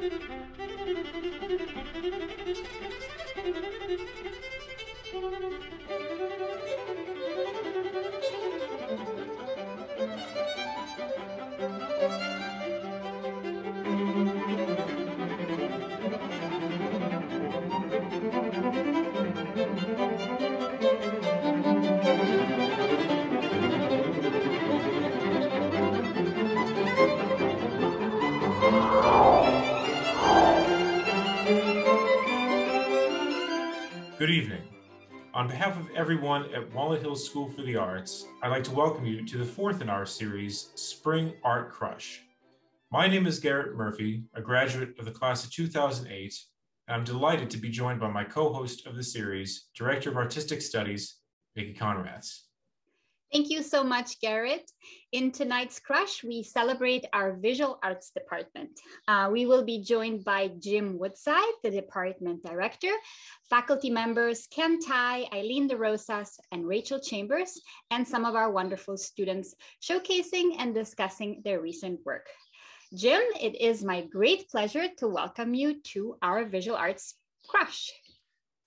Behalf of everyone at Walnut Hills School for the Arts, I'd like to welcome you to the fourth in our series, Spring Art Crush. My name is Garrett Murphy, a graduate of the class of 2008, and I'm delighted to be joined by my co-host of the series, Director of Artistic Studies, Nikki Conrads. Thank you so much, Garrett. In tonight's Crush, we celebrate our visual arts department. Uh, we will be joined by Jim Woodside, the department director, faculty members Ken Tighe, Eileen de Rosas, and Rachel Chambers, and some of our wonderful students showcasing and discussing their recent work. Jim, it is my great pleasure to welcome you to our visual arts Crush.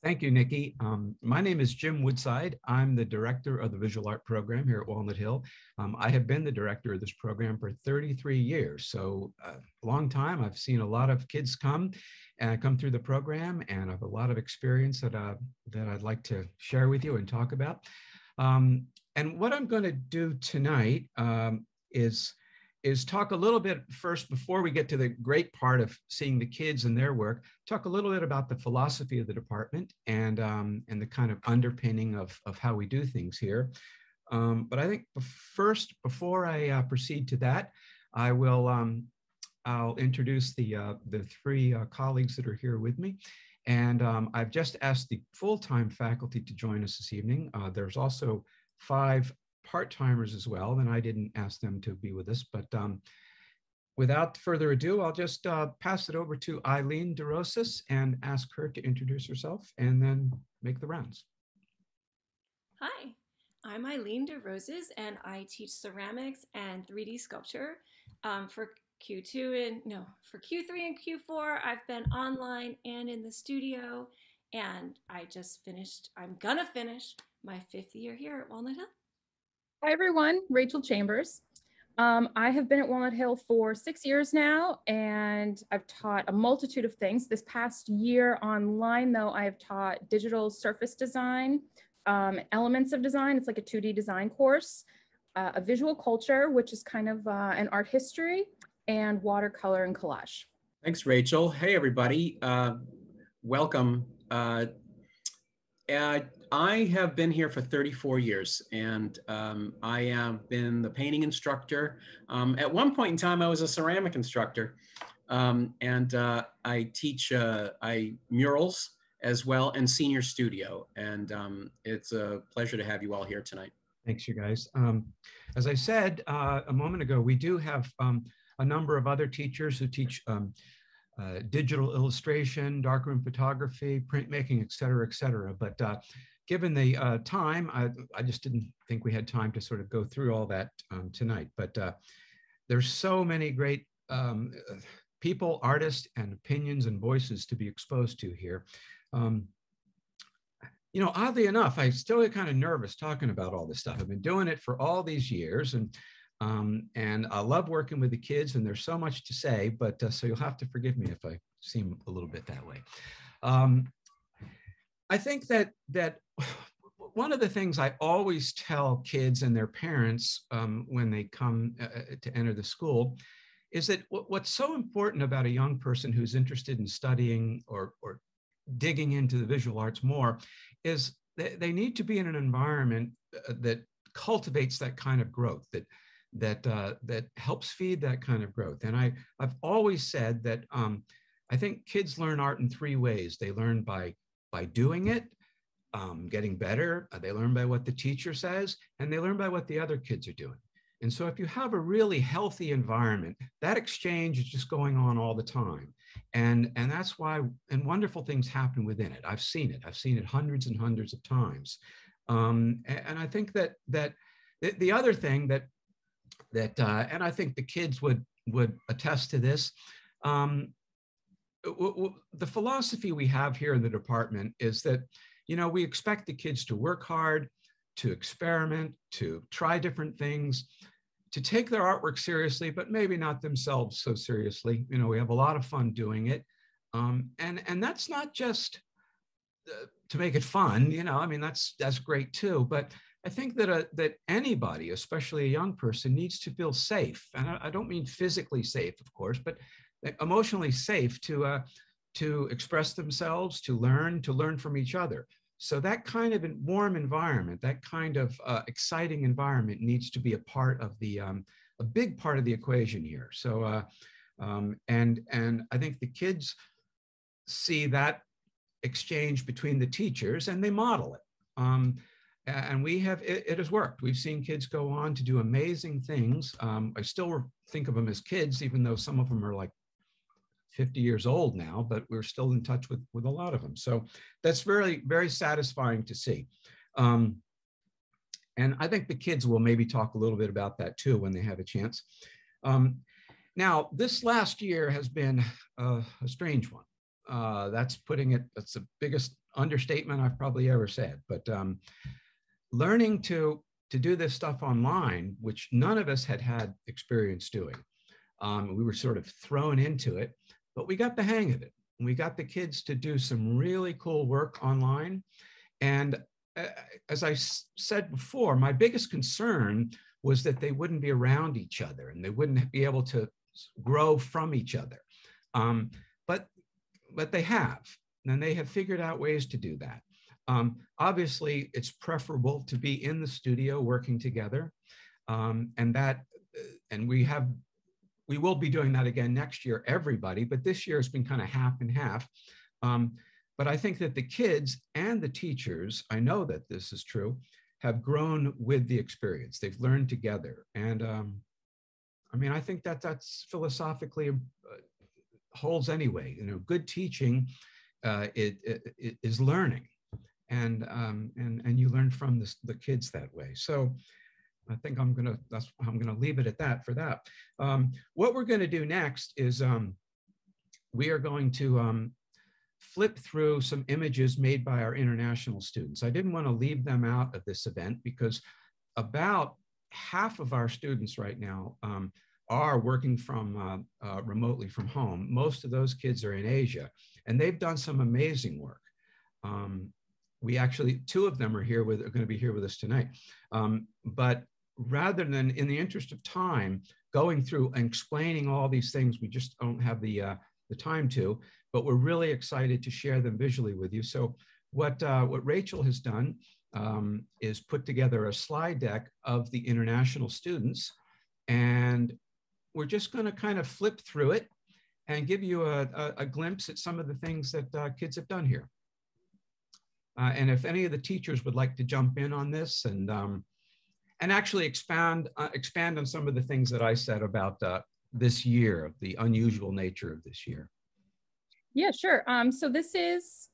Thank you, Nikki. Um, my name is Jim Woodside. I'm the director of the visual art program here at Walnut Hill. Um, I have been the director of this program for 33 years, so a uh, long time. I've seen a lot of kids come and come through the program, and I have a lot of experience that uh, that I'd like to share with you and talk about. Um, and what I'm going to do tonight um, is is talk a little bit first before we get to the great part of seeing the kids and their work talk a little bit about the philosophy of the department and um, and the kind of underpinning of, of how we do things here. Um, but i think first before i uh, proceed to that i will um, i'll introduce the uh, the three uh, colleagues that are here with me. And um, i've just asked the full-time faculty to join us this evening. Uh, there's also five part-timers as well, and I didn't ask them to be with us, but um, without further ado, I'll just uh, pass it over to Eileen de Rosas and ask her to introduce herself and then make the rounds. Hi, I'm Eileen de Rosas and I teach ceramics and 3D sculpture um, for Q2 and no, for Q3 and Q4. I've been online and in the studio and I just finished, I'm gonna finish my fifth year here at Walnut Hill. Hi, everyone. Rachel Chambers. Um, I have been at Walnut Hill for six years now, and I've taught a multitude of things. This past year online, though, I have taught digital surface design, um, elements of design. It's like a 2D design course, uh, a visual culture, which is kind of uh, an art history, and watercolor and collage. Thanks, Rachel. Hey, everybody. Uh, welcome. I have been here for 34 years and um, I have been the painting instructor. Um, at one point in time, I was a ceramic instructor um, and uh, I teach uh, I murals as well and senior studio. And um, it's a pleasure to have you all here tonight. Thanks, you guys. Um, as I said uh, a moment ago, we do have um, a number of other teachers who teach uh, digital illustration, darkroom photography, printmaking, et cetera, et cetera. But uh, given the uh, time, I, I, just didn't think we had time to sort of go through all that um, tonight. But uh, there's so many great um, people, artists, and opinions and voices to be exposed to here. Um, you know, oddly enough, I still get kind of nervous talking about all this stuff. I've been doing it for all these years, and um, and I love working with the kids, and there's so much to say. But uh, so you'll have to forgive me if I seem a little bit that way. Um, I think that that one of the things I always tell kids and their parents um, when they come uh, uh to enter the school is that what's so important about a young person who's interested in studying or, or digging into the visual arts more is that they need to be in an environment uh, that cultivates that kind of growth that that uh, that helps feed that kind of growth. And i i've always said that um, i think kids learn art in three ways. They learn by by doing it, um, getting better. Uh, they learn by what the teacher says, and they learn by what the other kids are doing. And so if you have a really healthy environment, that exchange is just going on all the time. And, and that's why, and wonderful things happen within it. I've seen it. I've seen it hundreds and hundreds of times. Um, and, and, I think that, that the, the other thing that, that uh, and I think the kids would, would attest to this, um, the philosophy we have here in the department is that, you know, we expect the kids to work hard, to experiment, to try different things, to take their artwork seriously, but maybe not themselves so seriously. You know, we have a lot of fun doing it. Um, and, and that's not just uh, to make it fun, you know, I mean, that's, that's great too. But I think that, uh, that anybody, especially a young person, needs to feel safe. And I, I don't mean physically safe, of course, but emotionally safe to, uh, to express themselves, to learn, to learn from each other. So that kind of warm environment, that kind of uh, exciting environment needs to be a part of the, um, a big part of the equation here. So, uh, um, and, and I think the kids see that exchange between the teachers and they model it. Um, and we have, it, it, has worked. We've seen kids go on to do amazing things. Um, I still think of them as kids, even though some of them are like 50 years old now, but we're still in touch with, with a lot of them. So that's very, very satisfying to see. Um, and I think the kids will maybe talk a little bit about that too when they have a chance. Um, now, this last year has been a strange one. Uh, that's putting it, that's the biggest understatement I've probably ever said. But um, learning to, to do this stuff online, which none of us had had experience doing, um, we were sort of thrown into it but we got the hang of it. We got the kids to do some really cool work online. And uh, as I said before, my biggest concern was that they wouldn't be around each other and they wouldn't be able to grow from each other. Um, but, but they have, and they have figured out ways to do that. Um, obviously, it's preferable to be in the studio working together. Um, and that, uh, and we have we will be doing that again next year, everybody, but this year has been kind of half and half. Um, but I think that the kids and the teachers, I know that this is true, have grown with the experience. They've learned together. And um, I mean, I think that that's philosophically uh, holds anyway. You know, good teaching uh, it, it, it is learning. And, um, and, and you learn from the, the kids that way. So I think I'm gonna, that's, I'm gonna leave it at that for that. Um, what we're gonna do next is um, we are going to um, flip through some images made by our international students. I didn't wanna leave them out of this event because about half of our students right now um, are working from uh, uh, remotely from home. Most of those kids are in Asia and they've done some amazing work. Um, we actually, two of them are here with, are gonna be here with us tonight. Um, but rather than in the interest of time going through and explaining all these things we just don't have the uh, the time to but we're really excited to share them visually with you. So what uh, what rachel has done um, is put together a slide deck of the international students and we're just going to kind of flip through it and give you a, a, a glimpse at some of the things that uh, kids have done here. Uh, and if any of the teachers would like to jump in on this and um, and actually expand uh, expand on some of the things that I said about uh, this year, the unusual nature of this year. Yeah, sure. Um, so this is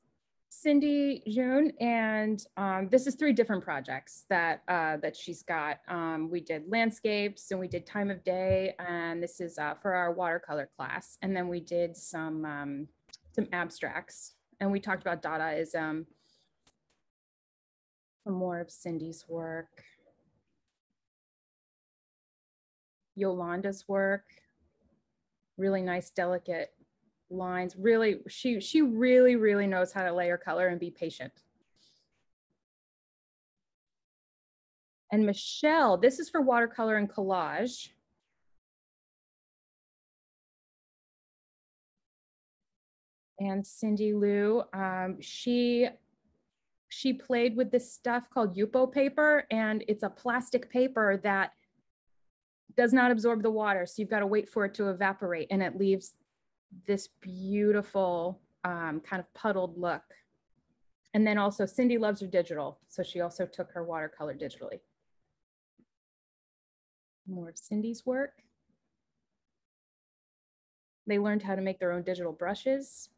Cindy June, and um, this is three different projects that uh, that she's got. Um, we did landscapes, and we did time of day, and this is uh, for our watercolor class. And then we did some um, some abstracts, and we talked about Dadaism. Some more of Cindy's work. Yolanda's work. Really nice, delicate lines. Really, she she really, really knows how to layer color and be patient. And Michelle, this is for watercolor and collage. And Cindy Liu, um, she she played with this stuff called Yupo paper, and it's a plastic paper that does not absorb the water. So you've got to wait for it to evaporate and it leaves this beautiful um, kind of puddled look. And then also Cindy loves her digital. So she also took her watercolor digitally. More of Cindy's work. They learned how to make their own digital brushes.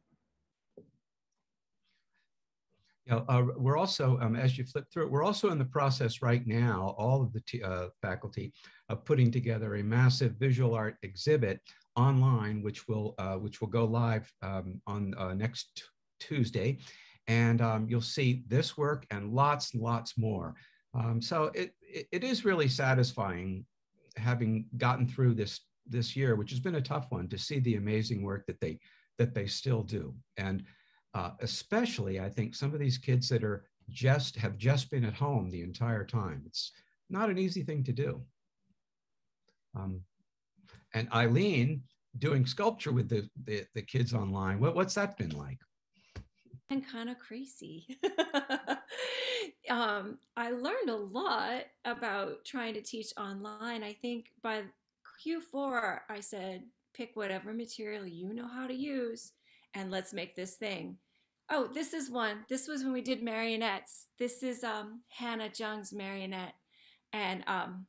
Yeah, uh, we're also, um, as you flip through it, we're also in the process right now, all of the uh, faculty, of putting together a massive visual art exhibit online, which will uh, which will go live um, on uh, next Tuesday, and um, you'll see this work and lots and lots more. Um, so it, it, it is really satisfying having gotten through this this year, which has been a tough one, to see the amazing work that they that they still do, and uh, especially I think some of these kids that are just have just been at home the entire time. It's not an easy thing to do. Um, and Eileen doing sculpture with the, the, the kids online. What, what's that been like? And kind of crazy. um, I learned a lot about trying to teach online. I think by Q4, I said, pick whatever material you know how to use and let's make this thing. Oh, this is one. This was when we did marionettes. This is um, Hannah Jung's marionette. And um,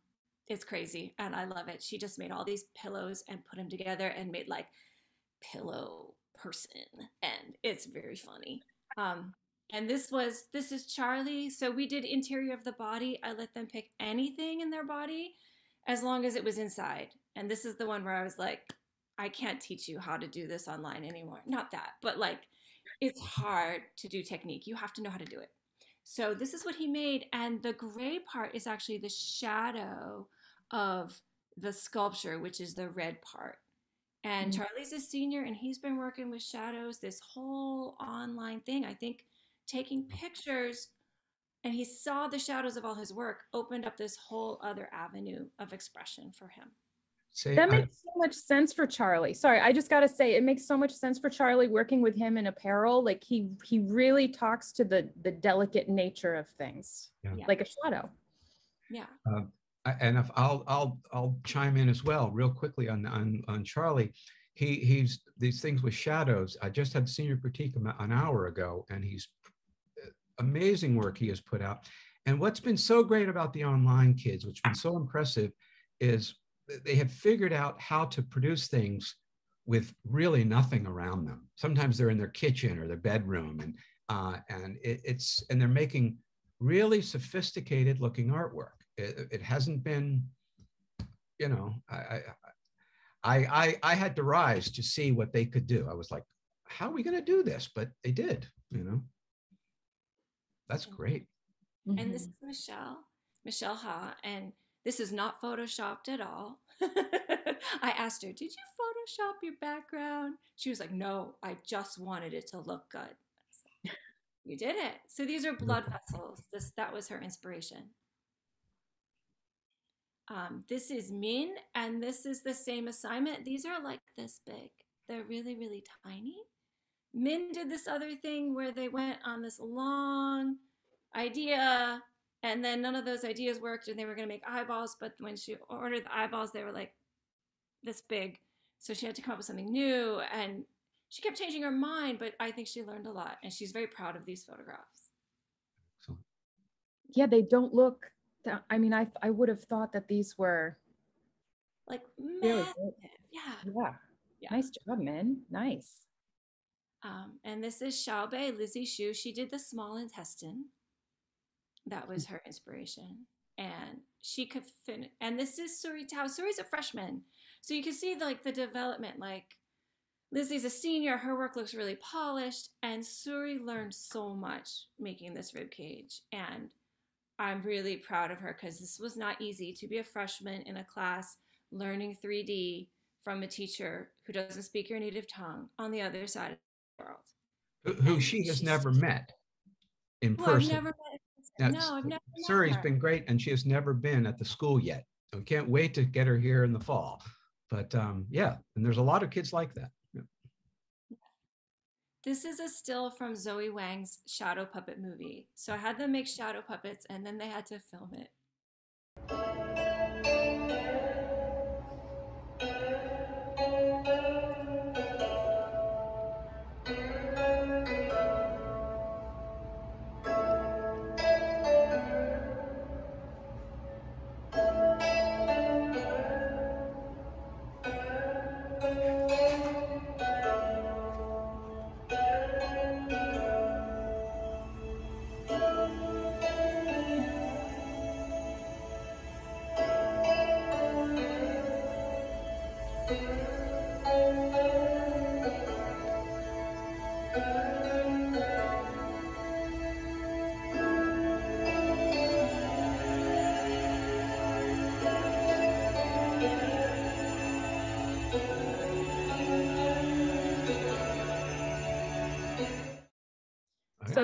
it's crazy and I love it. She just made all these pillows and put them together and made like pillow person and it's very funny. Um, and this was this is Charlie. So we did interior of the body. I let them pick anything in their body as long as it was inside. And this is the one where I was like, I can't teach you how to do this online anymore. Not that, but like it's hard to do technique. You have to know how to do it. So this is what he made. And the gray part is actually the shadow of the sculpture, which is the red part. And mm-hmm. Charlie's a senior and he's been working with shadows, this whole online thing. I think taking pictures and he saw the shadows of all his work opened up this whole other avenue of expression for him. Say, that makes I, so much sense for Charlie. Sorry, I just got to say it makes so much sense for Charlie working with him in apparel. Like he he really talks to the the delicate nature of things, yeah. like a shadow. Yeah. Uh, and if I'll I'll I'll chime in as well, real quickly on on on Charlie. He he's these things with shadows. I just had senior critique an hour ago, and he's uh, amazing work he has put out. And what's been so great about the online kids, which has been so impressive, is they have figured out how to produce things with really nothing around them. Sometimes they're in their kitchen or their bedroom, and uh, and it, it's and they're making really sophisticated looking artwork. It, it hasn't been, you know, I, I, I, I had to rise to see what they could do. I was like, how are we going to do this? But they did, you know. That's great. And this mm-hmm. is Michelle, Michelle Ha, and this is not photoshopped at all. I asked her, Did you Photoshop your background? She was like, No, I just wanted it to look good. you did it. So these are blood vessels. This that was her inspiration. Um, this is Min, and this is the same assignment. These are like this big. They're really, really tiny. Min did this other thing where they went on this long idea, and then none of those ideas worked, and they were going to make eyeballs. But when she ordered the eyeballs, they were like this big. So she had to come up with something new, and she kept changing her mind. But I think she learned a lot, and she's very proud of these photographs. Yeah, they don't look I mean, I I would have thought that these were like massive. Yeah. yeah. Yeah. Nice job, Min. Nice. Um, and this is Xiaobei, Lizzie Shu. She did the small intestine. That was mm. her inspiration. And she could finish. And this is Suri Tao. Suri's a freshman. So you can see like the development. Like Lizzie's a senior. Her work looks really polished. And Suri learned so much making this rib cage. And I'm really proud of her because this was not easy to be a freshman in a class learning 3D from a teacher who doesn't speak your native tongue on the other side of the world. Who, who she has never met in well, person. I've never met. No, I've never met Suri's been great, and she has never been at the school yet. We can't wait to get her here in the fall. But um, yeah, and there's a lot of kids like that. This is a still from Zoe Wang's shadow puppet movie. So I had them make shadow puppets and then they had to film it.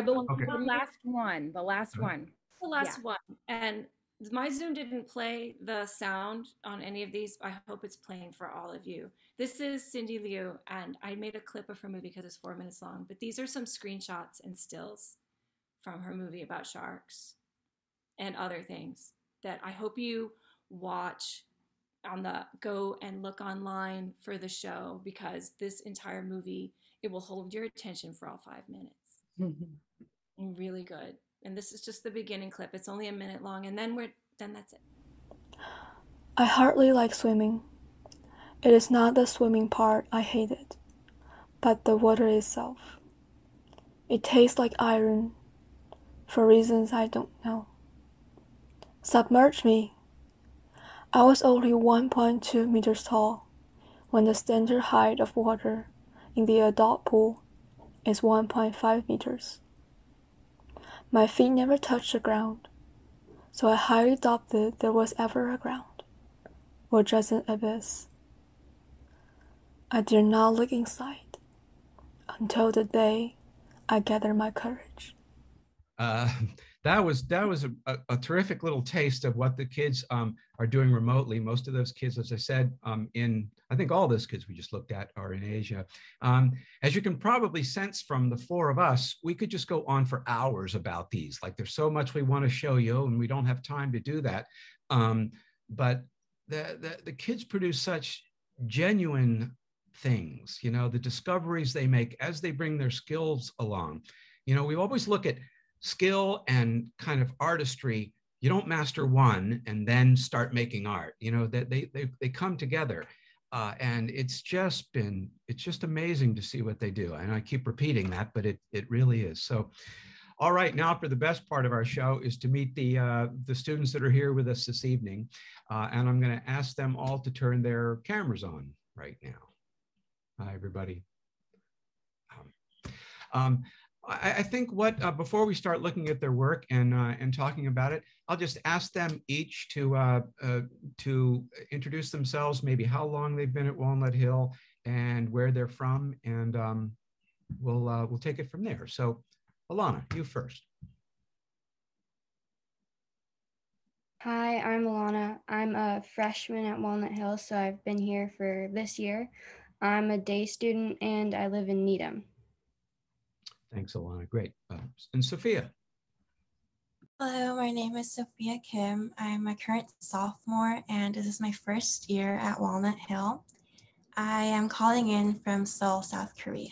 The, Okay. the last one, the last uh-huh. one. the last one. And my Zoom didn't play the sound on any of these. I hope it's playing for all of you. This is Cindy Liu, and I made a clip of her movie because it's four minutes long. But these are some screenshots and stills from her movie about sharks and other things that I hope you watch on the go and look online for the show because this entire movie it will hold your attention for all five minutes and really good. And this is just the beginning clip. It's only a minute long, and then we're then that's it. I hardly like swimming. It is not the swimming part I hated, but the water itself. It tastes like iron, for reasons I don't know. Submerge me. I was only 1.2 meters tall when the standard height of water in the adult pool is 1.5 meters. My feet never touched the ground, so I highly doubted there was ever a ground, or just an abyss. I dare not look inside until the day I gather my courage. Uh, that was that was a, a, a terrific little taste of what the kids um, are doing remotely. Most of those kids, as I said, um, in I think all those kids we just looked at are in Asia. Um, as you can probably sense from the four of us, we could just go on for hours about these. Like there's so much we want to show you, and we don't have time to do that. Um, but the, the the kids produce such genuine things. You know, the discoveries they make as they bring their skills along. You know, we always look at skill and kind of artistry you don't master one and then start making art you know that they, they they come together. Uh, and it's just been it's just amazing to see what they do. And i keep repeating that but it it really is. So all right now for the best part of our show is to meet the uh, the students that are here with us this evening. Uh, and i'm going to ask them all to turn their cameras on right now. Hi everybody. Um, um, I, I think what uh, before we start looking at their work and uh, and talking about it, I'll just ask them each to uh, uh, to introduce themselves, maybe how long they've been at Walnut Hill and where they're from, and um, we'll uh, we'll take it from there. So, Alana, you first. Hi, I'm Alana. I'm a freshman at Walnut Hill, so I've been here for this year. I'm a day student and I live in Needham. Thanks, Alana. Great. Uh, and Sophia. Hello, my name is Sophia Kim. I'm a current sophomore, and this is my first year at Walnut Hill. I am calling in from Seoul, South Korea.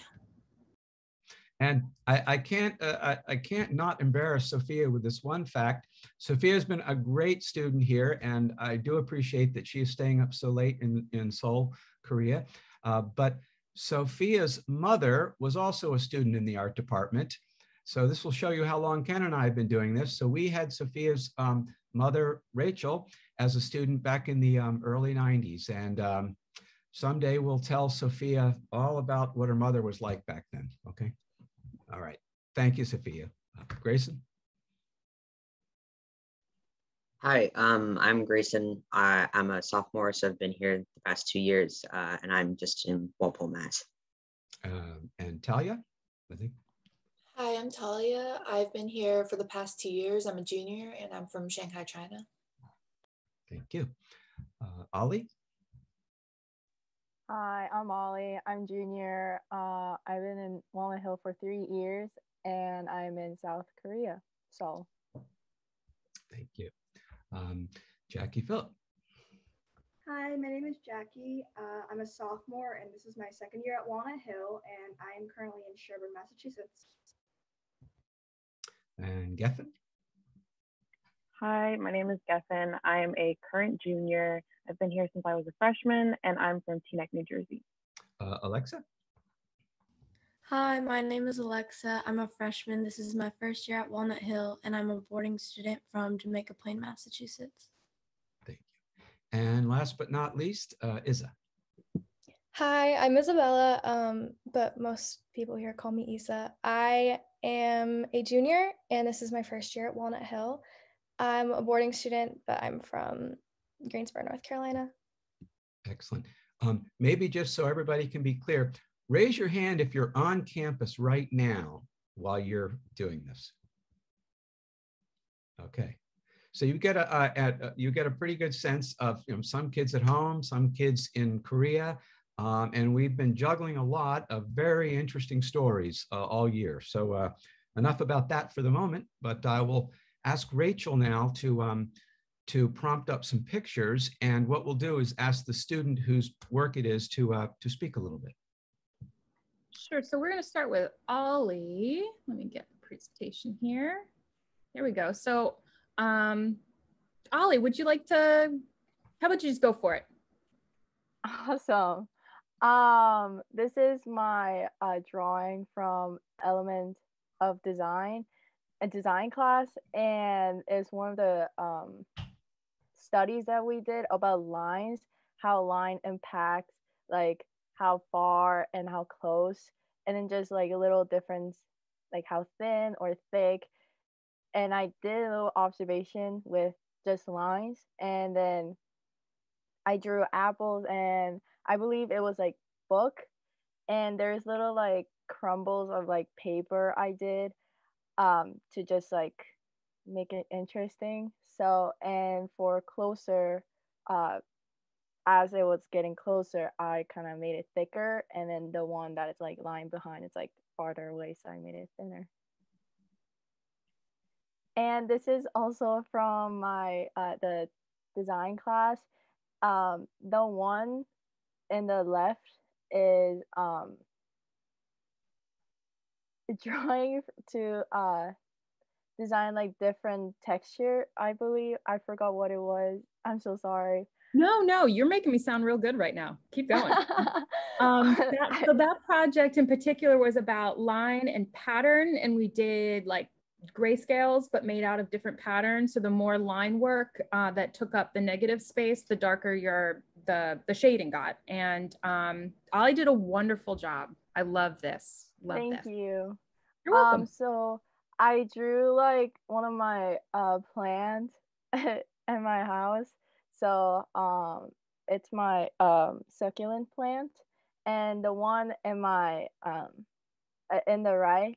And I, I can't uh, I, I can't not embarrass Sophia with this one fact. Sophia has been a great student here, and I do appreciate that she is staying up so late in, in Seoul, Korea. Uh, but Sophia's mother was also a student in the art department. So this will show you how long Ken and I have been doing this. So we had Sophia's um, mother, Rachel, as a student back in the um, early 90s. And um, someday we'll tell Sophia all about what her mother was like back then, okay? All right, thank you, Sophia. Uh, Grayson? Hi, um, I'm Grayson. I, I'm a sophomore, so I've been here the past two years, uh, and I'm just in Walpole, Mass. Uh, and Talia, I think. Hi, I'm Talia. I've been here for the past two years. I'm a junior and I'm from Shanghai, China. Thank you. Uh, Ollie? Hi, I'm Ollie. I'm junior. Uh, I've been in Walnut Hill for three years and I'm in South Korea, Seoul. Thank you. Um, Jackie Phillip. Hi, my name is Jackie. Uh, I'm a sophomore and this is my second year at Walnut Hill and I am currently in Sherborn, Massachusetts. And Geffen? Hi, my name is Geffen. I'm a current junior. I've been here since I was a freshman, and I'm from Teaneck, New Jersey. Uh, Alexa? Hi, my name is Alexa. I'm a freshman. This is my first year at Walnut Hill, and I'm a boarding student from Jamaica Plain, Massachusetts. Thank you. And last but not least, uh, Isa. Hi, I'm Isabella, um, but most people here call me Isa. I am a junior, and this is my first year at Walnut Hill. I'm a boarding student, but I'm from Greensboro, North Carolina. Excellent. Um, maybe just so everybody can be clear, raise your hand if you're on campus right now while you're doing this. Okay. So you get a, a, you get a pretty good sense of you know, some kids at home, some kids in Korea, um, and we've been juggling a lot of very interesting stories uh, all year. So uh, enough about that for the moment, but I will ask Rachel now to um, to prompt up some pictures. And what we'll do is ask the student whose work it is to uh, to speak a little bit. Sure. So we're going to start with Ollie. Let me get the presentation here. There we go. So um, Ollie, would you like to, how about you just go for it? Awesome. Um, this is my uh, drawing from Element of Design, a design class, and it's one of the um, studies that we did about lines, how line impacts like how far and how close, and then just like a little difference, like how thin or thick and I did a little observation with just lines and then I drew apples and I believe it was like book and there's little like crumbles of like paper I did um to just like make it interesting. So and for closer uh as it was getting closer, I kind of made it thicker and then the one that is like lying behind is like farther away so I made it thinner. And this is also from my uh, the design class. Um, the one in the left is um, drawing to uh, design like different texture. I believe I forgot what it was. I'm so sorry. No, no, you're making me sound real good right now. Keep going. um, that, so that project in particular was about line and pattern, and we did like grayscales, but made out of different patterns. So the more line work uh, that took up the negative space, the darker your the the shading got. And um, Ollie did a wonderful job. I love this. Love Thank this. you. You're welcome. Um, so I drew like one of my uh, plants at my house. So um, it's my um, succulent plant, and the one in my um, in the right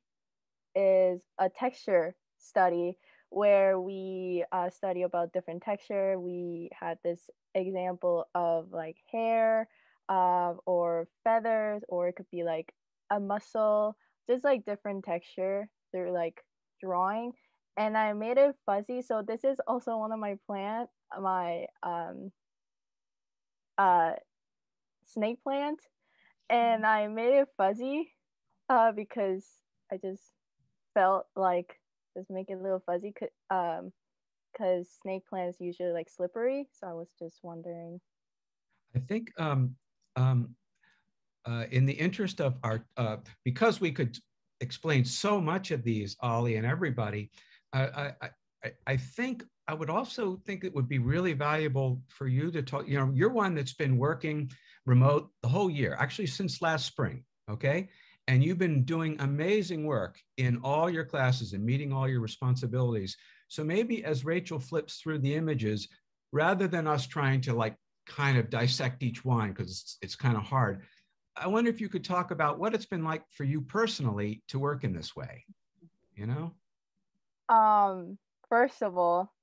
is a texture study where we uh, study about different texture. We had this example of like hair uh, or feathers, or it could be like a muscle, just like different texture through like drawing. And I made it fuzzy. So this is also one of my plant, my um, uh, snake plant. And I made it fuzzy uh, because I just felt like just make it a little fuzzy um because snake plants usually like slippery so i was just wondering i think um um uh, in the interest of our uh, because we could explain so much of these ollie and everybody I, I i think i would also think it would be really valuable for you to talk you know you're one that's been working remote the whole year actually since last spring okay and you've been doing amazing work in all your classes and meeting all your responsibilities. So maybe as Rachel flips through the images, rather than us trying to like kind of dissect each one because it's, it's kind of hard, I wonder if you could talk about what it's been like for you personally to work in this way. You know? Um, first of all,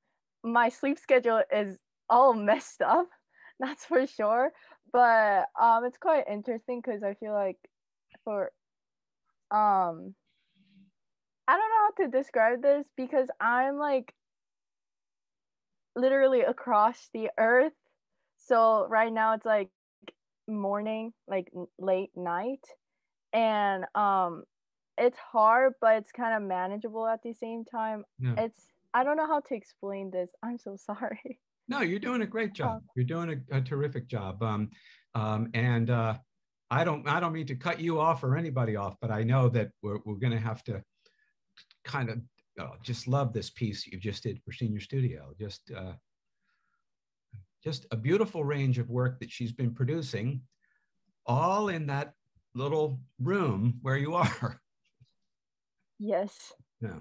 my sleep schedule is all messed up, that's for sure. But um, it's quite interesting because I feel like for um I don't know how to describe this because I'm like literally across the earth. So right now it's like morning, like late night. And um it's hard, but it's kind of manageable at the same time. Yeah. It's I don't know how to explain this. I'm so sorry. No, you're doing a great job. You're doing a, a terrific job. Um, um, and uh, I don't I don't mean to cut you off or anybody off, but I know that we're, we're going to have to kind of oh, just love this piece you just did for Senior Studio. Just uh, just a beautiful range of work that she's been producing, all in that little room where you are. Yes. Yeah.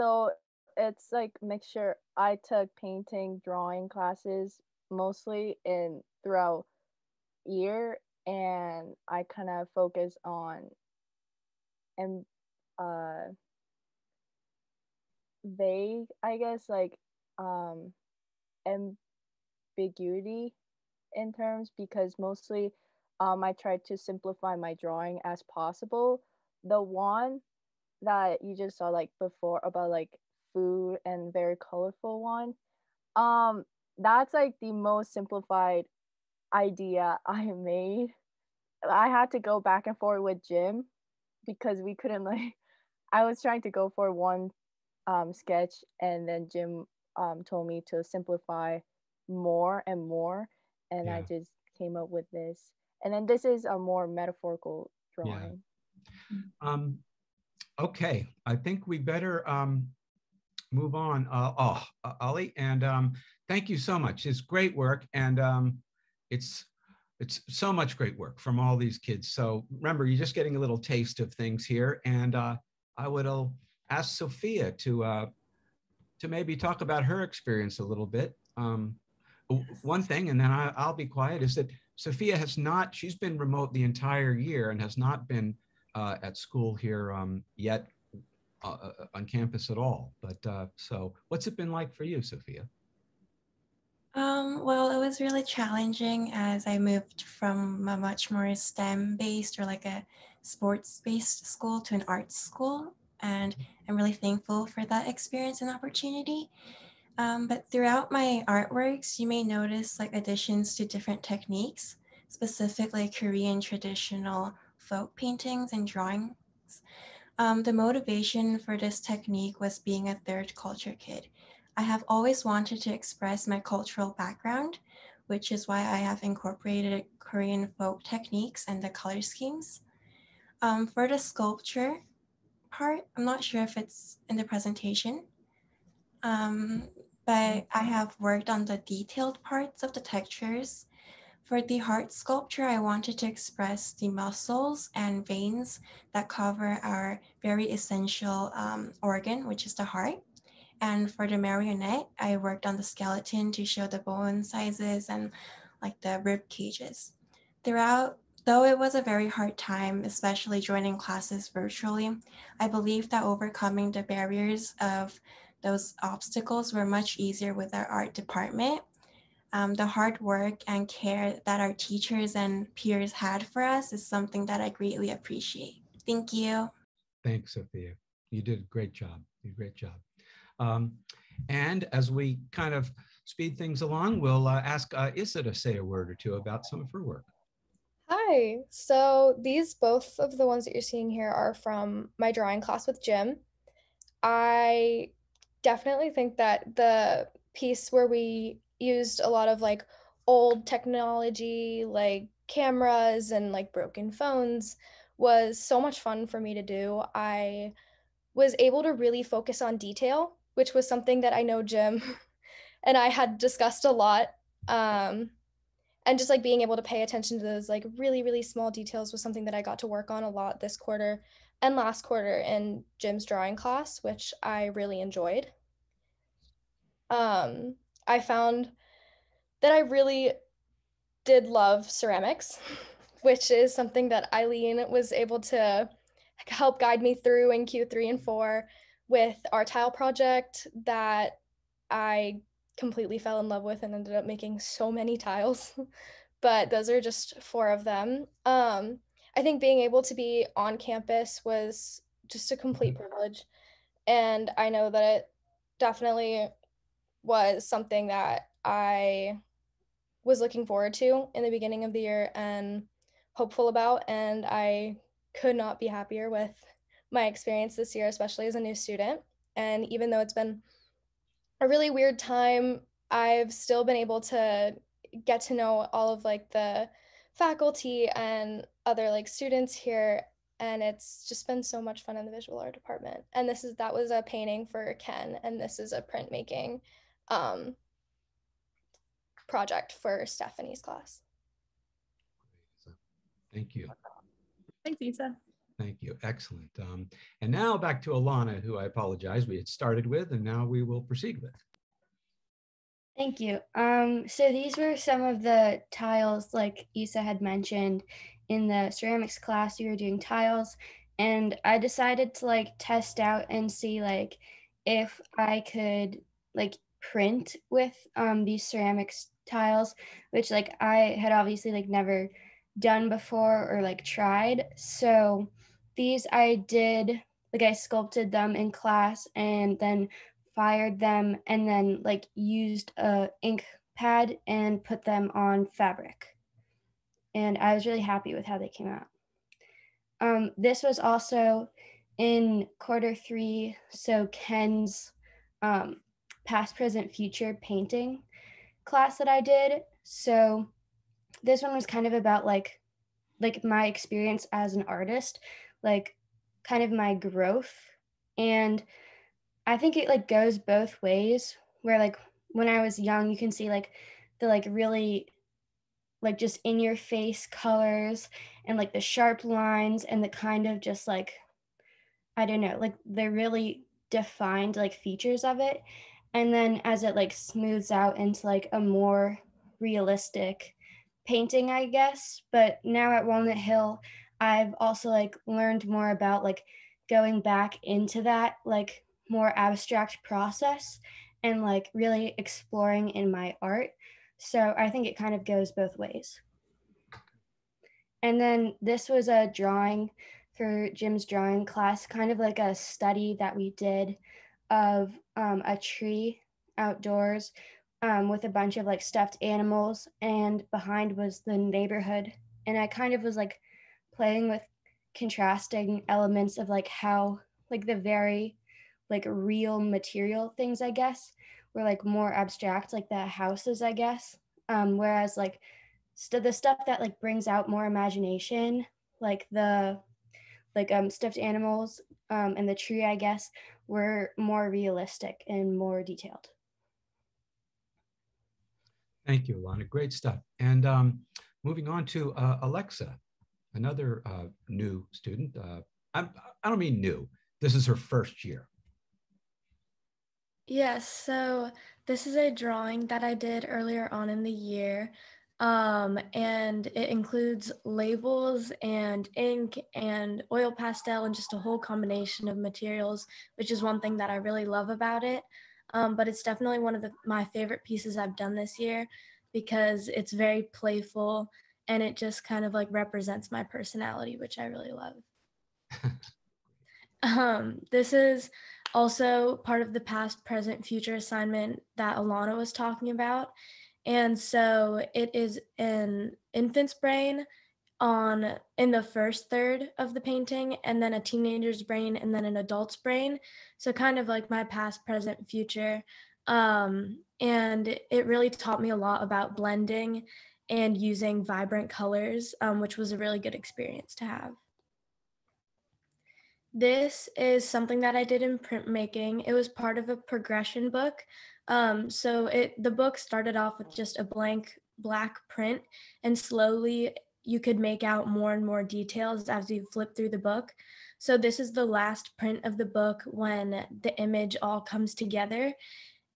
So it's like mixture. I took painting, drawing classes mostly in throughout year and I kind of focus on and uh vague, I guess, like um ambiguity in terms because mostly um I tried to simplify my drawing as possible. The one that you just saw like before about like food and very colorful one um that's like the most simplified idea i made. I had to go back and forth with jim because we couldn't like i was trying to go for one um sketch and then jim um told me to simplify more and more and i just came up with this. And then this is a more metaphorical drawing. Yeah. Um, okay, I think we better um, move on. Uh, oh, uh, Ollie, and um, thank you so much. It's great work, and um, it's it's so much great work from all these kids. So remember, you're just getting a little taste of things here, and uh, I would ask Sophia to uh, to maybe talk about her experience a little bit. Um, one thing, and then I, I'll be quiet, is that Sophia has not. She's been remote the entire year and has not been uh, at school here um, yet uh, uh, on campus at all. But uh, so, what's it been like for you, Sophia? Um, well, it was really challenging as I moved from a much more STEM based or like a sports based school to an arts school. And I'm really thankful for that experience and opportunity. Um, but throughout my artworks, you may notice like additions to different techniques, specifically Korean traditional folk paintings and drawings. Um, the motivation for this technique was being a third culture kid. I have always wanted to express my cultural background, which is why I have incorporated Korean folk techniques and the color schemes. Um, for the sculpture part, I'm not sure if it's in the presentation, um, but I have worked on the detailed parts of the textures. For the heart sculpture, I wanted to express the muscles and veins that cover our very essential um, organ, which is the heart. And for the marionette, I worked on the skeleton to show the bone sizes and like the rib cages. Throughout, though it was a very hard time, especially joining classes virtually, I believe that overcoming the barriers of those obstacles were much easier with our art department. Um, the hard work and care that our teachers and peers had for us is something that I greatly appreciate. Thank you. Thanks, Sophia. You did a great job. You did a great job. Um, and as we kind of speed things along, we'll uh, ask uh, Isa to say a word or two about some of her work. Hi. So these both of the ones that you're seeing here are from my drawing class with Jim. I definitely think that the piece where we used a lot of like old technology, like cameras and like broken phones, was so much fun for me to do. I was able to really focus on detail, which was something that I know Jim and I had discussed a lot. Um, and just like being able to pay attention to those like really really small details was something that i got to work on a lot this quarter and last quarter in jim's drawing class which i really enjoyed um, i found that i really did love ceramics which is something that eileen was able to help guide me through in q3 and 4 with our tile project that i completely fell in love with and ended up making so many tiles. but those are just four of them. Um, I think being able to be on campus was just a complete privilege. And I know that it definitely was something that I was looking forward to in the beginning of the year and hopeful about. And I could not be happier with my experience this year, especially as a new student. And even though it's been a really weird time. I've still been able to get to know all of like the faculty and other like students here and it's just been so much fun in the visual art department. And this is that was a painting for Ken and this is a printmaking um project for Stephanie's class. Thank you. Thanks, Isa. Thank you. Excellent. Um, and now back to Alana, who I apologize we had started with, and now we will proceed with. Thank you. Um, so these were some of the tiles, like Isa had mentioned, in the ceramics class. We were doing tiles, and I decided to like test out and see like if I could like print with um these ceramics tiles, which like I had obviously like never done before or like tried. So these I did like I sculpted them in class and then fired them and then like used a ink pad and put them on fabric. And I was really happy with how they came out. Um, this was also in quarter three, so Ken's um, past, present, future painting class that I did. So this one was kind of about like like my experience as an artist, like kind of my growth. And I think it like goes both ways where like when I was young, you can see like the like really like just in your face colors and like the sharp lines and the kind of just like I don't know, like they're really defined like features of it. And then as it like smooths out into like a more realistic painting, I guess. But now at Walnut Hill, I've also like learned more about like going back into that like more abstract process and like really exploring in my art. So I think it kind of goes both ways. And then this was a drawing for Jim's drawing class, kind of like a study that we did of um, a tree outdoors um, with a bunch of like stuffed animals, and behind was the neighborhood. And I kind of was like playing with contrasting elements of like how like the very like real material things, I guess, were like more abstract, like the houses, I guess. Um, whereas like st- the stuff that like brings out more imagination, like the like um stuffed animals um, and the tree, I guess, were more realistic and more detailed. Thank you, Alana. Great stuff. And um, moving on to uh, Alexa, another uh, new student. Uh, I'm, I don't mean new. This is her first year. Yes, so this is a drawing that I did earlier on in the year. Um, and it includes labels and ink and oil pastel and just a whole combination of materials, which is one thing that I really love about it. Um, but it's definitely one of the, my favorite pieces I've done this year because it's very playful and it just kind of like represents my personality, which I really love. um, this is also part of the past, present, future assignment that Alana was talking about. And so it is an infant's brain on in the first third of the painting and then a teenager's brain and then an adult's brain. So kind of like my past present future. Um, and it really taught me a lot about blending and using vibrant colors um, which was a really good experience to have this is something that i did in printmaking it was part of a progression book um, so it the book started off with just a blank black print and slowly you could make out more and more details as you flip through the book. So this is the last print of the book when the image all comes together.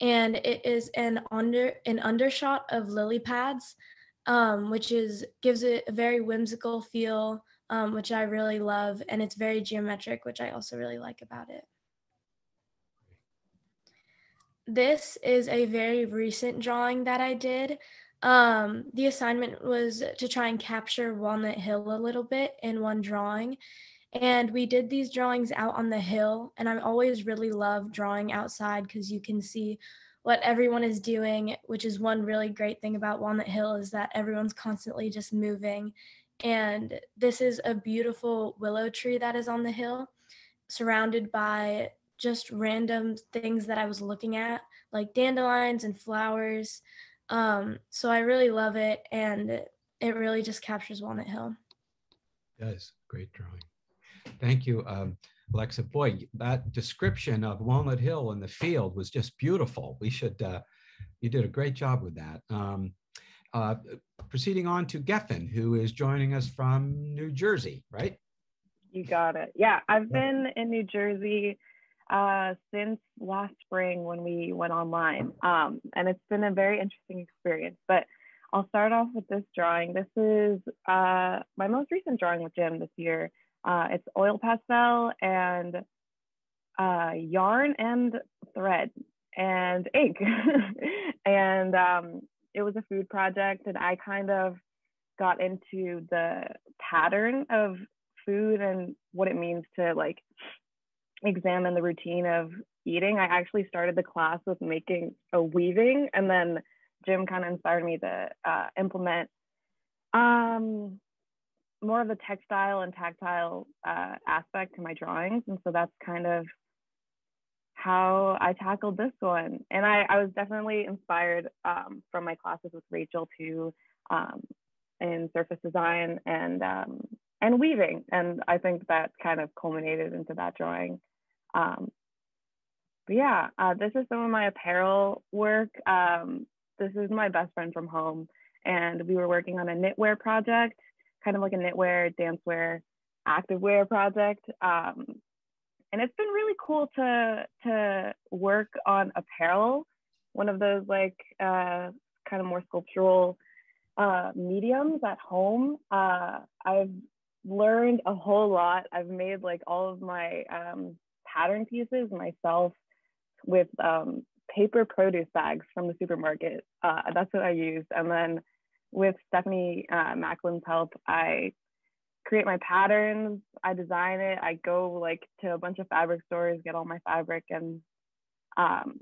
And it is an under an undershot of lily pads, um, which is gives it a very whimsical feel, um, which I really love, and it's very geometric, which I also really like about it. This is a very recent drawing that I did. Um, the assignment was to try and capture Walnut Hill a little bit in one drawing. And we did these drawings out on the hill. And I always really love drawing outside because you can see what everyone is doing, which is one really great thing about Walnut Hill is that everyone's constantly just moving. And this is a beautiful willow tree that is on the hill, surrounded by just random things that I was looking at, like dandelions and flowers. Um, so I really love it, and it really just captures Walnut Hill. It does great drawing. Thank you, um, Alexa. Boy, that description of Walnut Hill in the field was just beautiful. We should. Uh, you did a great job with that. Um, uh, proceeding on to Geffen, who is joining us from New Jersey, right? You got it. Yeah, I've been in New Jersey uh, since last spring when we went online. Um, and it's been a very interesting experience. But I'll start off with this drawing. This is uh, my most recent drawing with Jim this year. Uh, it's oil pastel and uh, yarn and thread and ink. and um, it was a food project, and I kind of got into the pattern of food and what it means to like examine the routine of eating. I actually started the class with making a weaving, and then Jim kind of inspired me to uh, implement um, more of the textile and tactile uh, aspect to my drawings. And so that's kind of how I tackled this one. And I, I was definitely inspired um, from my classes with Rachel too um, in surface design and um, and weaving. And I think that kind of culminated into that drawing. Um, but yeah, uh, this is some of my apparel work. Um, this is my best friend from home, and we were working on a knitwear project, kind of like a knitwear, dancewear, activewear project. And it's been really cool to to work on apparel, one of those like uh, kind of more sculptural uh, mediums at home. Uh, I've learned a whole lot. I've made like all of my um, pattern pieces myself with um, paper produce bags from the supermarket. Uh, that's what I use. And then with Stephanie uh, Macklin's help, I create my patterns, I design it, I go like to a bunch of fabric stores, get all my fabric, and um,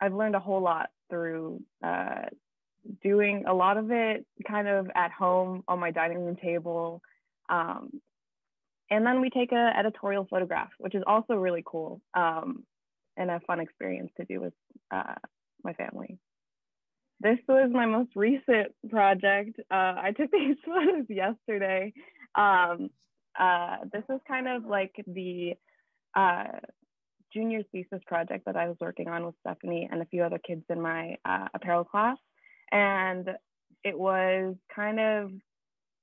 I've learned a whole lot through uh, doing a lot of it kind of at home on my dining room table. Um, and then we take a editorial photograph, which is also really cool um, and a fun experience to do with uh, my family. This was my most recent project. Uh, I took these photos yesterday. Um, uh, this is kind of like the uh, junior thesis project that I was working on with Stephanie and a few other kids in my uh, apparel class. And it was kind of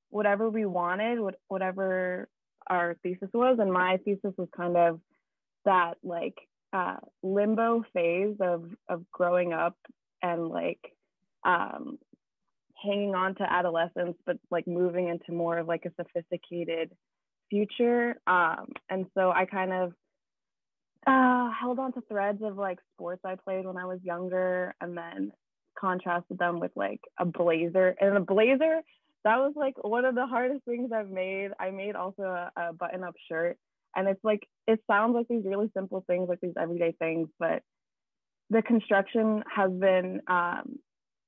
whatever we wanted, whatever our thesis was. And my thesis was kind of that like uh, limbo phase of of growing up and like um, hanging on to adolescence, but like moving into more of like a sophisticated future. Um, and so I kind of uh, held on to threads of like sports I played when I was younger, and then contrasted them with like a blazer. And a blazer, that was like one of the hardest things I've made. I made also a, a button-up shirt and it's like it sounds like these really simple things like these everyday things but the construction has been um,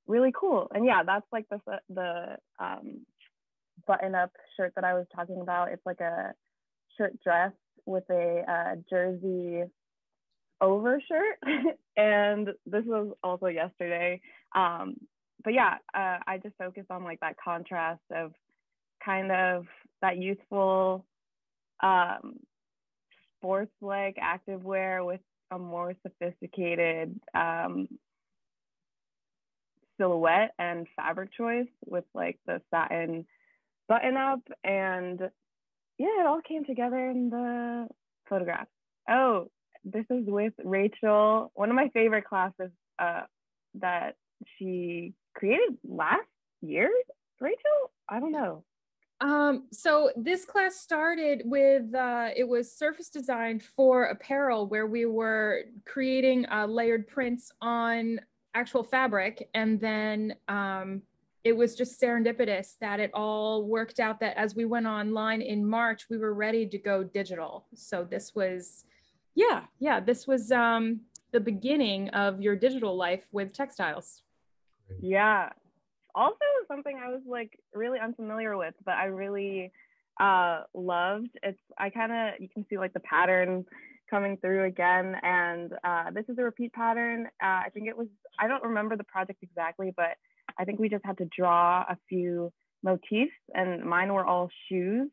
really cool. And yeah that's like the the um, button up shirt that i was talking about. It's like a shirt dress with a uh, jersey over shirt. And this was also yesterday. Um, but yeah uh, i just focus on like that contrast of kind of that youthful um, sports like activewear with a more sophisticated um, silhouette and fabric choice with like the satin button up and yeah it all came together in the photograph. Oh this is with rachel one of my favorite classes uh, that she created last year rachel? I don't know. Um, so this class started with, uh, it was surface design for apparel where we were creating uh, layered prints on actual fabric. And then um, it was just serendipitous that it all worked out that as we went online in March, we were ready to go digital. So this was, yeah, yeah, this was um, the beginning of your digital life with textiles. Yeah, also something I was like really unfamiliar with, but I really uh, loved. It's I kind of you can see like the pattern coming through again, and uh, this is a repeat pattern. Uh, I think it was I don't remember the project exactly, but I think we just had to draw a few motifs, and mine were all shoes.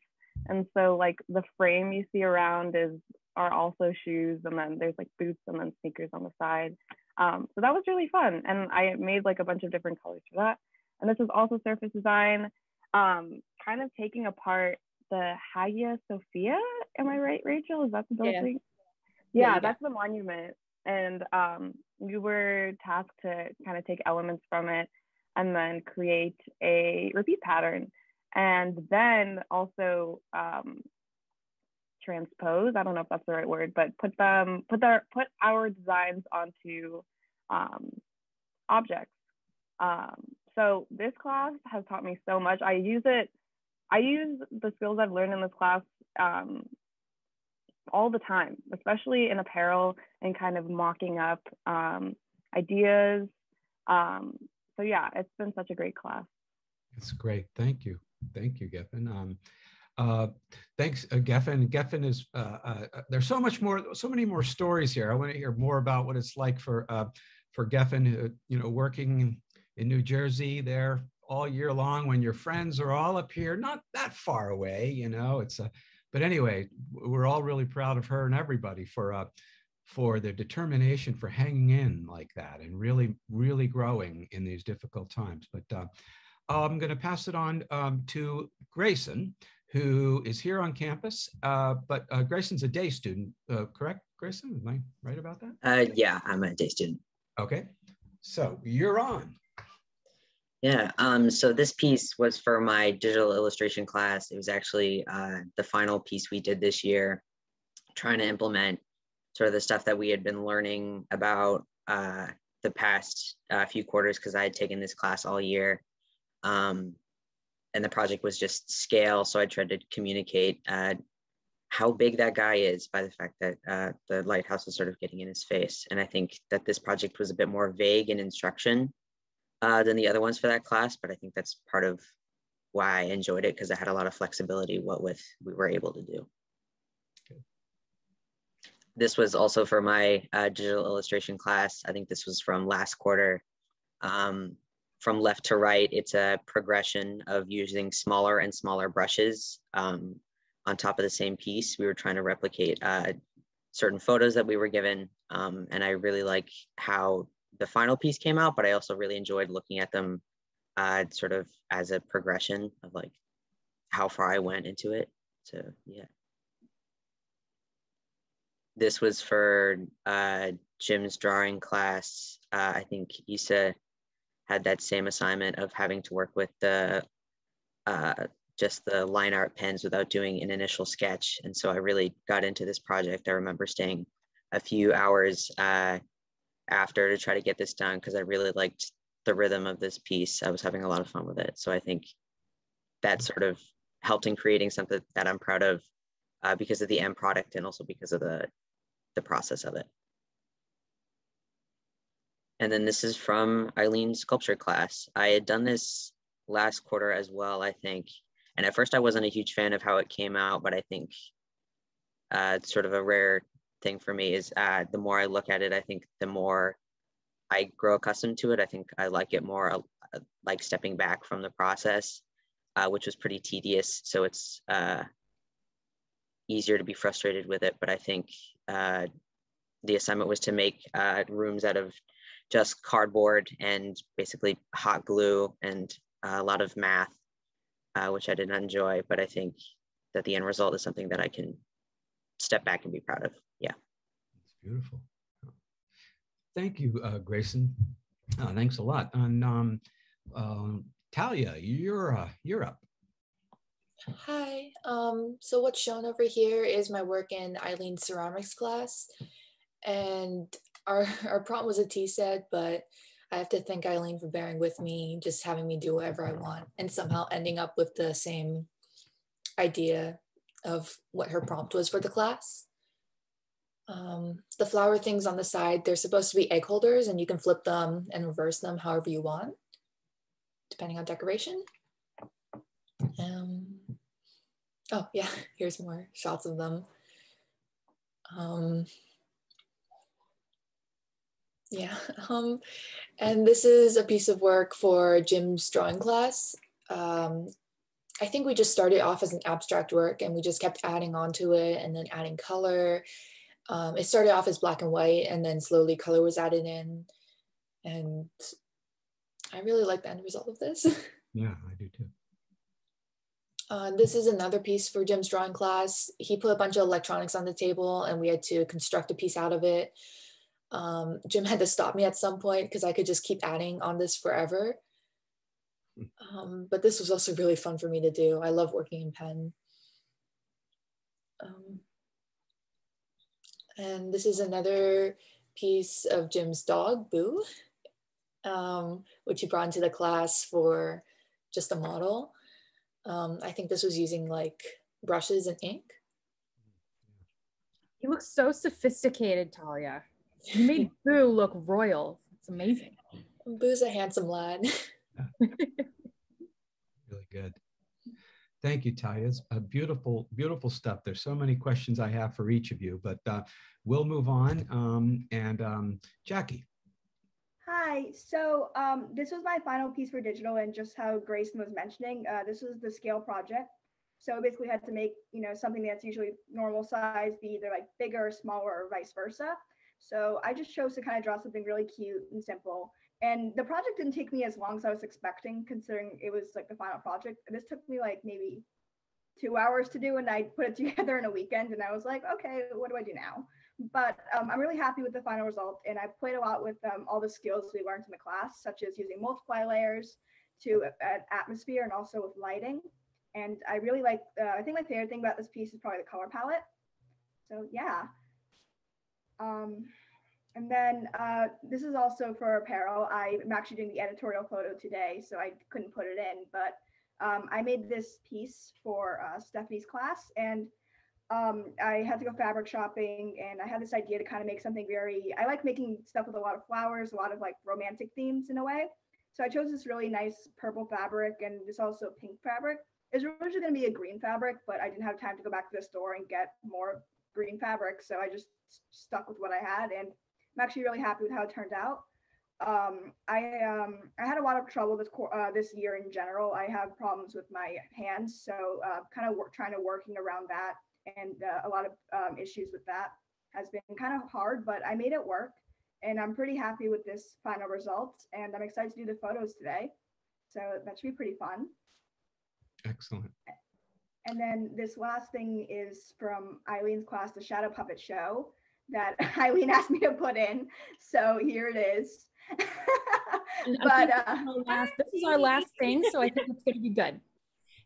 And so like the frame you see around is are also shoes, and then there's like boots and then sneakers on the side. Um, so that was really fun, and I made like a bunch of different colors for that. And this is also surface design, um, kind of taking apart the Hagia Sophia. Am I right, Rachel? Is that the building? Yeah, that's the monument. And um, we were tasked to kind of take elements from it and then create a repeat pattern. And then also um, transpose. I don't know if that's the right word, but put them put their put our designs onto um, objects. Um, so this class has taught me so much. I use it. I use the skills I've learned in this class um, all the time, especially in apparel and kind of mocking up um, ideas. Um, so yeah, it's been such a great class. It's great. Thank you. Thank you, Geffen. Um, uh, thanks, uh, Geffen. Geffen is, uh, uh, uh, there's so much more, so many more stories here. I want to hear more about what it's like for, uh, for Geffen, you know, working in New Jersey there all year long when your friends are all up here, not that far away, you know, it's a, but anyway, we're all really proud of her and everybody for, uh, for their determination for hanging in like that and really, really growing in these difficult times. But uh, I'm going to pass it on um, to Grayson, who is here on campus. Uh, but uh, Grayson's a day student, uh, correct, Grayson? Am I right about that? Uh, yeah, I'm a day student. Okay, so you're on. Yeah, um, so this piece was for my digital illustration class. It was actually uh, the final piece we did this year, trying to implement sort of the stuff that we had been learning about uh, the past uh, few quarters because I had taken this class all year. Um, and the project was just scale. So I tried to communicate uh, how big that guy is by the fact that uh, the lighthouse is sort of getting in his face. And I think that this project was a bit more vague in instruction uh, than the other ones for that class, but I think that's part of why I enjoyed it because I had a lot of flexibility what with we were able to do. This was also for my uh, digital illustration class. I think this was from last quarter. Um, from left to right, it's a progression of using smaller and smaller brushes um, on top of the same piece. We were trying to replicate uh, certain photos that we were given. Um, and I really like how the final piece came out, but I also really enjoyed looking at them uh, sort of as a progression of like how far I went into it. So yeah. This was for uh, Jim's drawing class. Uh, I think Isa had that same assignment of having to work with the uh, just the line art pens without doing an initial sketch. And so I really got into this project. I remember staying a few hours uh, after to try to get this done because I really liked the rhythm of this piece. I was having a lot of fun with it. So I think that sort of helped in creating something that I'm proud of uh, because of the end product and also because of the, the process of it. And then this is from Eileen's sculpture class. I had done this last quarter as well, I think. And at first I wasn't a huge fan of how it came out, but I think uh, it's sort of a rare thing for me is uh, the more I look at it, I think the more I grow accustomed to it. I think I like it more, uh, like stepping back from the process, uh, which was pretty tedious. So it's uh, easier to be frustrated with it. But I think uh, the assignment was to make uh, rooms out of just cardboard and basically hot glue and a lot of math, which I didn't enjoy. But I think that the end result is something that I can step back and be proud of. Yeah. It's beautiful. Thank you, uh, Grayson. Uh, thanks a lot. And um, um, Talia, you're uh, you're up. Hi. Um, so what's shown over here is my work in Eileen's ceramics class, and our our prompt was a tea set, but I have to thank Eileen for bearing with me, just having me do whatever I want, and somehow ending up with the same idea of what her prompt was for the class. Um, the flower things on the side, they're supposed to be egg holders and you can flip them and reverse them however you want, depending on decoration. Um, oh yeah, here's more shots of them. Um, yeah, um, and this is a piece of work for Jim's drawing class. Um, I think we just started off as an abstract work and we just kept adding on to it and then adding color. Um, it started off as black and white and then slowly color was added in. And I really like the end result of this. Yeah, I do too. Uh, this is another piece for Jim's drawing class. He put a bunch of electronics on the table and we had to construct a piece out of it. Um, Jim had to stop me at some point because I could just keep adding on this forever. Um, but this was also really fun for me to do. I love working in pen. And this is another piece of Jim's dog, Boo, um, which he brought into the class for just a model. Um, I think this was using like brushes and ink. You look so sophisticated, Talia. You made Boo look royal. It's amazing. Boo's a handsome lad. really good. Thank you, Talia. It's a beautiful, beautiful stuff. There's so many questions I have for each of you, but uh, we'll move on. Um, and um, Jackie. Hi, so um, this was my final piece for digital and just how Grayson was mentioning, uh, this was the scale project. So basically had to make, you know, something that's usually normal size be either like bigger or smaller or vice versa. So I just chose to kind of draw something really cute and simple. And the project didn't take me as long as I was expecting, considering it was like the final project. This took me like maybe two hours to do, and I put it together in a weekend. And I was like, okay, what do I do now? But um, I'm really happy with the final result, and I played a lot with um, all the skills we learned in the class, such as using multiply layers to add atmosphere and also with lighting. And I really like. Uh, I think my favorite thing about this piece is probably the color palette. So yeah. Um, and then uh, this is also for apparel. I'm actually doing the editorial photo today, so I couldn't put it in, but um, I made this piece for uh, Stephanie's class and um, I had to go fabric shopping and I had this idea to kind of make something very, I like making stuff with a lot of flowers, a lot of like romantic themes in a way. So I chose this really nice purple fabric and this also pink fabric. It's originally going to be a green fabric, but I didn't have time to go back to the store and get more green fabric. So I just stuck with what I had and I'm actually really happy with how it turned out. Um, I um, I had a lot of trouble this uh, this year in general. I have problems with my hands, so uh, kind of work, trying to working around that, and uh, a lot of um, issues with that has been kind of hard. But I made it work, and I'm pretty happy with this final result. And I'm excited to do the photos today, so that should be pretty fun. Excellent. And then this last thing is from Eileen's class, the Shadow Puppet Show that Eileen asked me to put in. So here it is. but uh, last, this is our last thing, so I think it's going to be good.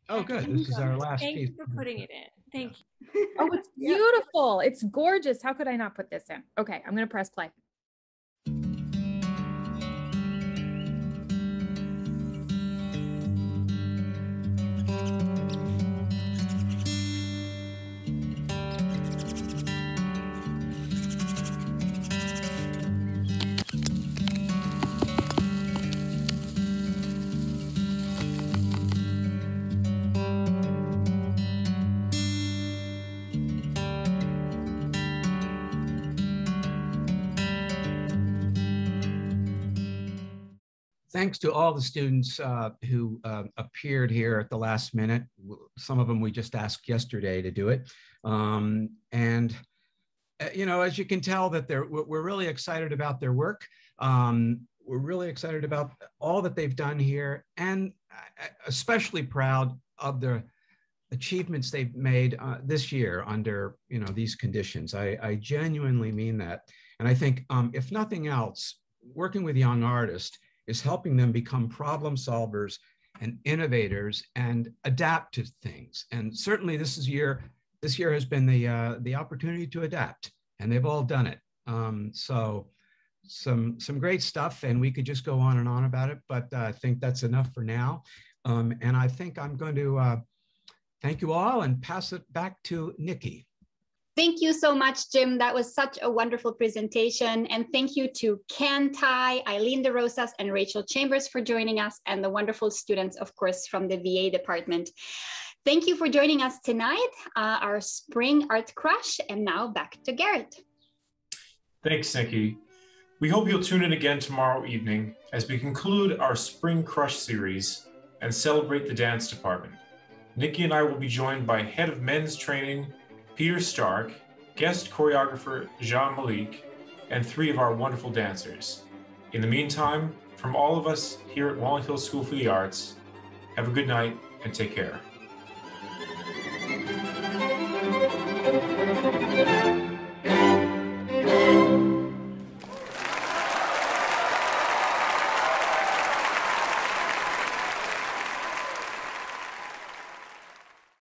Oh, good. This is our last Thank piece. you for putting it in. Thank you. Oh, it's beautiful. It's gorgeous. How could I not put this in? Okay, I'm going to press play. Thanks to all the students uh, who uh, appeared here at the last minute. Some of them we just asked yesterday to do it. Um, and, uh, you know, as you can tell that they're, we're really excited about their work. Um, we're really excited about all that they've done here and uh, especially proud of the achievements they've made uh, this year under, you know, these conditions. I, I genuinely mean that. And I think um, if nothing else, working with young artists is helping them become problem solvers and innovators and adapt to things. And certainly this is year, this year has been the, uh, the opportunity to adapt and they've all done it. Um, so some, some great stuff and we could just go on and on about it, but uh, I think that's enough for now. Um, and I think I'm going to uh, thank you all and pass it back to Nikki. Thank you so much, Jim. That was such a wonderful presentation. And thank you to Ken Tighe, Eileen de Rosas, and Rachel Chambers for joining us, and the wonderful students, of course, from the VA department. Thank you for joining us tonight, uh, our Spring Art Crush. And now back to Garrett. Thanks, Nikki. We hope you'll tune in again tomorrow evening as we conclude our Spring Crush series and celebrate the dance department. Nikki and I will be joined by Head of Men's Training, Peter Stark, guest choreographer Jean Malik, and three of our wonderful dancers. In the meantime, from all of us here at Walnut Hills School for the Arts, have a good night and take care.